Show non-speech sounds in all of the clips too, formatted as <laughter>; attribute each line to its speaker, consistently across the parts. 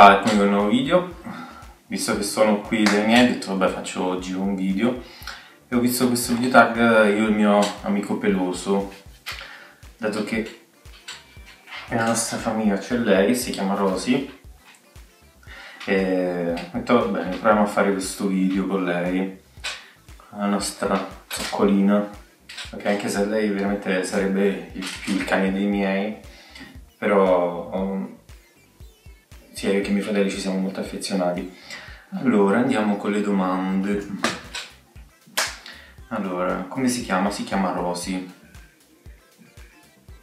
Speaker 1: Ciao, eccomi con un nuovo video. Visto che sono qui dai miei, ho detto vabbè faccio oggi un video. E ho visto questo video tag io e il mio amico peloso, dato che nella nostra famiglia c'è lei, si chiama Rosy e ho detto va bene, proviamo a fare questo video con lei, la nostra zoccolina, perché anche se lei veramente sarebbe il più il cane dei miei, però um, sia io che i miei fratelli ci siamo molto affezionati. Allora, andiamo con le domande. Allora, come si chiama? Si chiama Rosy.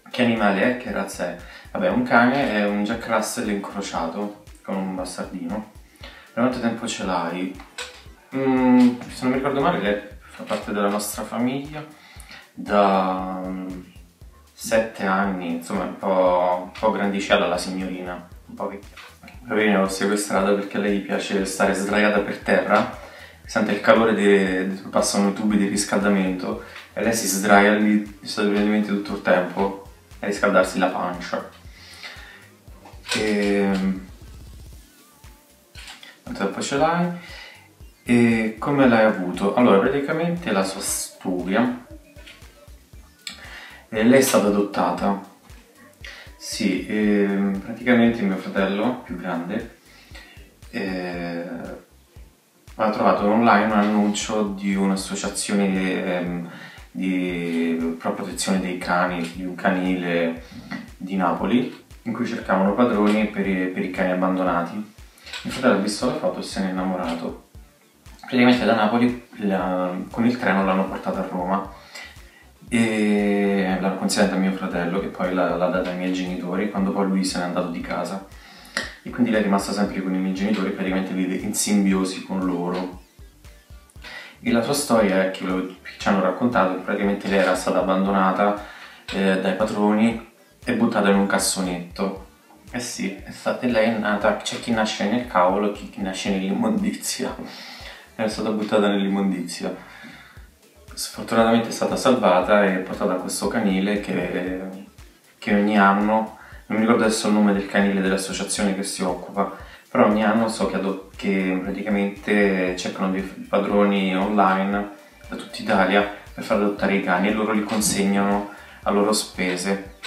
Speaker 1: Che animale è? Che razza è? Vabbè, un cane è un Jack Russell incrociato con un bastardino. Da quanto tempo ce l'hai? Mm, se non mi ricordo male, lei fa parte della nostra famiglia da um, sette anni, insomma, un po', un po' grandicella la signorina, un po' vecchia. L'ho sequestrata perché a lei piace stare sdraiata per terra, sente il calore, de, passano i tubi di riscaldamento e lei si sdraia lì praticamente tutto il tempo a riscaldarsi la pancia. E... Quanto tempo ce l'hai? E come l'hai avuto? Allora, praticamente la sua storia. lei è stata adottata sì, ehm, praticamente mio fratello più grande eh, ha trovato online un annuncio di un'associazione ehm, di protezione dei cani, di un canile di Napoli, in cui cercavano padroni per i, per i cani abbandonati. Mio fratello ha visto la foto e se n'è innamorato. Praticamente da Napoli la, con il treno l'hanno portato a Roma e l'hanno consegnata a mio fratello che poi l'ha, l'ha data ai miei genitori quando poi lui se n'è andato di casa. E quindi lei è rimasta sempre con i miei genitori praticamente vive in simbiosi con loro. E la sua storia è che, lo, ci hanno raccontato che praticamente lei era stata abbandonata eh, dai padroni e buttata in un cassonetto. Eh sì, è stata, lei è nata, c'è chi nasce nel cavolo e chi, chi nasce nell'immondizia. Era stata buttata nell'immondizia sfortunatamente è stata salvata e portata a questo canile che, che ogni anno, non mi ricordo adesso il nome del canile dell'associazione che si occupa, però ogni anno so che, che praticamente cercano dei padroni online da tutta Italia per far adottare i cani e loro li consegnano a loro spese.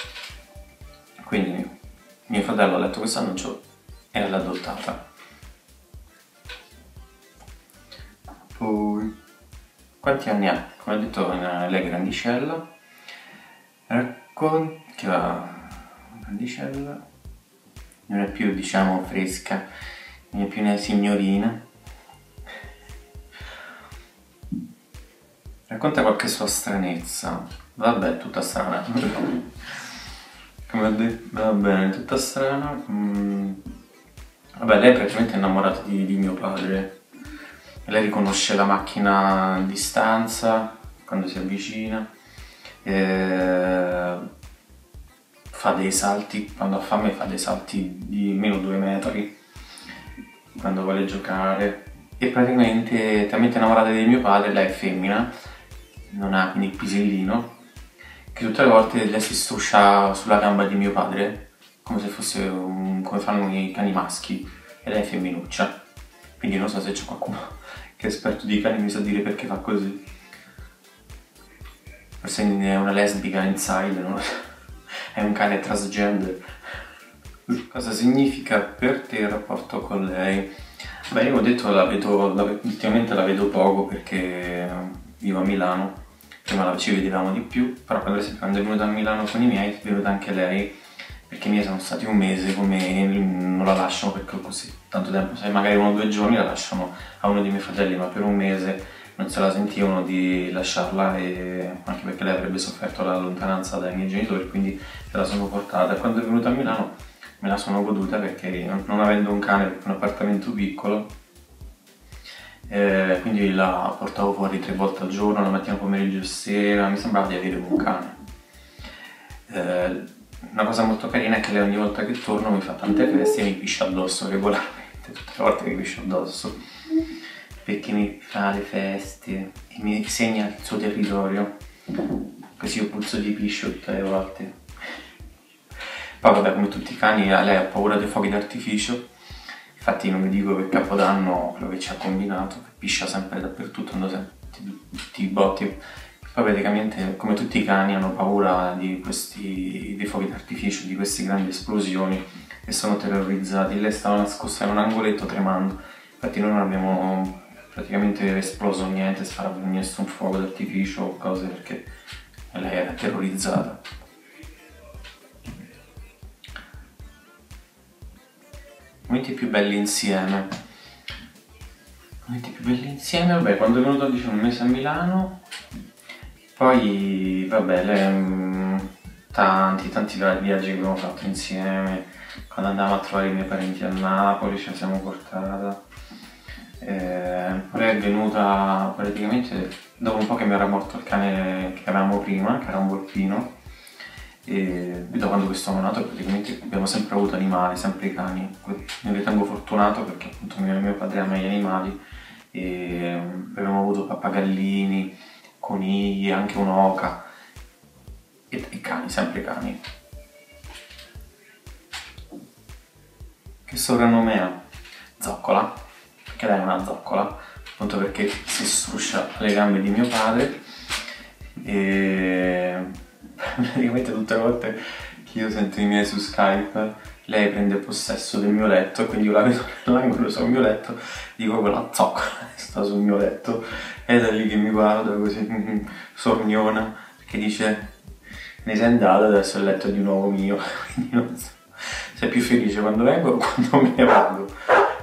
Speaker 1: Quindi mio fratello ha letto questo annuncio e l'ha adottata. Poi quanti anni ha? Come ho detto, lei è grandicella. Racconta... Grandicella. Non è più, diciamo, fresca. Non è più una signorina. Racconta qualche sua stranezza. Vabbè, tutta strana. <laughs> Come ho detto, va bene, tutta strana. Mm. Vabbè, lei è praticamente innamorata di, di mio padre lei riconosce la macchina a distanza quando si avvicina, eh, fa dei salti, quando ha fame fa dei salti di meno due metri quando vuole giocare e praticamente è talmente innamorata di mio padre, lei è femmina, non ha quindi il pisellino, che tutte le volte lei si struscia sulla gamba di mio padre come se fosse un, come fanno i cani maschi e lei è femminuccia. Quindi non so se c'è qualcuno che è esperto di cani mi sa dire perché fa così. Forse è una lesbica inside, no? È un cane transgender. Cosa significa per te il rapporto con lei? Beh, io ho detto la vedo, la, ultimamente la vedo poco perché vivo a Milano, prima ci vedevamo di più, però per esempio quando è venuta a Milano con i miei è venuta anche lei perché miei sono stati un mese come non la lasciano perché così tanto tempo, se magari uno o due giorni la lasciano a uno dei miei fratelli, ma per un mese non se la sentivano di lasciarla e anche perché lei avrebbe sofferto la lontananza dai miei genitori, quindi se la sono portata. Quando è venuta a Milano me la sono goduta perché non avendo un cane, un appartamento piccolo, eh, quindi la portavo fuori tre volte al giorno, la mattina, pomeriggio e sera, mi sembrava di avere un cane. Eh, una cosa molto carina è che lei ogni volta che torno mi fa tante feste e mi piscia addosso regolarmente, tutte le volte che piscia addosso. Perché mi fa le feste e mi segna il suo territorio. Così io puzzo di piscio tutte le volte. Poi vabbè come tutti i cani lei ha paura dei fuochi d'artificio infatti non vi dico che Capodanno quello che ci ha combinato, piscia sempre dappertutto, andando sempre tutti i botti. Poi praticamente come tutti i cani hanno paura di questi dei fuochi d'artificio, di queste grandi esplosioni e sono terrorizzati. Lei stava nascosta in un angoletto tremando, infatti noi non abbiamo praticamente esploso niente, sparato nessun fuoco d'artificio o cose perché lei era terrorizzata. Momenti più belli insieme. Momenti più belli insieme, vabbè, quando è venuto diciamo un mese a Milano, poi vabbè, le, mm, tanti, tanti viaggi che abbiamo fatto insieme, quando andavamo a trovare i miei parenti a Napoli ce la siamo portata. Eh, poi è venuta praticamente dopo un po' che mi era morto il cane che avevamo prima, che era un volpino, e da quando questo è nato praticamente abbiamo sempre avuto animali, sempre i cani. Mi ritengo fortunato perché appunto mio, mio padre ama gli animali e abbiamo avuto pappagallini, conigli, anche un'oca e, e cani, sempre cani. Che soprannome ha? Zoccola, perché lei è una zoccola, appunto perché si struscia le gambe di mio padre e <laughs> praticamente tutte le volte che io sento i miei su Skype lei prende possesso del mio letto quindi io la vedo <laughs> nell'angolo sul mio letto dico quella zoccola <laughs> sta sul mio letto e da lì che mi guarda così <laughs> sorniona perché dice ne sei andata adesso il letto è di nuovo mio quindi non so sei più felice quando vengo o quando me ne vado?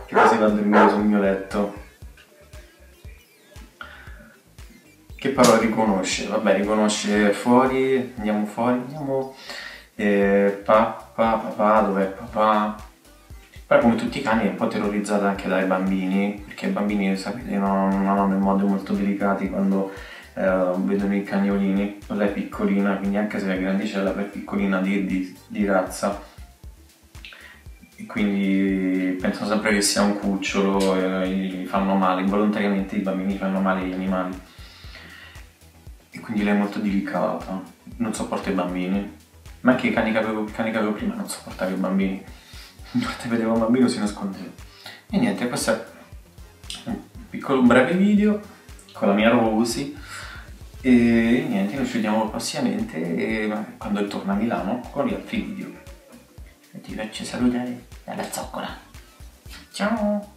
Speaker 1: Che così va a dormire sul mio letto. Che però riconosce, vabbè riconosce fuori, andiamo fuori, andiamo eh, papà, papà, dov'è papà? Però come tutti i cani è un po' terrorizzata anche dai bambini, perché i bambini sapete non, hanno modi molto delicati quando eh, vedono i cagnolini, lei è piccolina, quindi anche se è grandicella, è piccolina di, di, di razza. E quindi pensano sempre che sia un cucciolo e gli fanno male, involontariamente i bambini fanno male agli animali e quindi lei è molto delicata, non sopporta i bambini. Ma anche i cani che avevo, cani che avevo prima non sopportavo i bambini. <laughs> Una volta vedevo un bambino si nascondeva. E niente, questo è un piccolo breve video con la mia Rosy. E niente, noi ci vediamo prossimamente e, quando torna a Milano con gli altri video. E ti faccio salutare dalla zoccola. Ciao!